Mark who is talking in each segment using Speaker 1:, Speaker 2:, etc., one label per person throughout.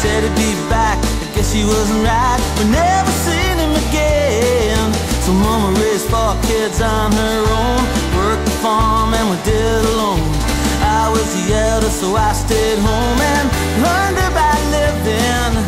Speaker 1: said he'd be back. I guess she wasn't right. We never seen him again. So mama raised four kids on her own. Worked the farm and we did alone. I was the eldest, so I stayed home and learned about living.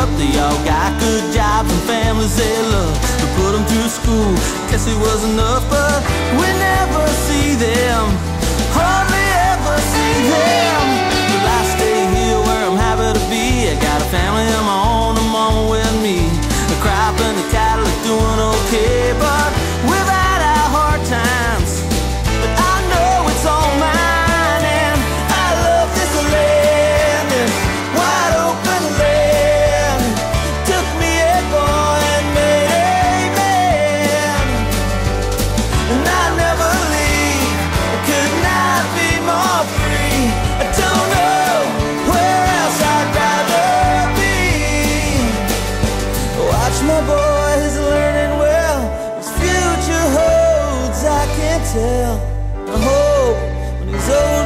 Speaker 1: Up. They all got good jobs and families they love. We put them through school, guess it was enough, but we never see them. Hardly ever see them. Tell. I hope when he's old